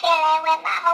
chilling with my.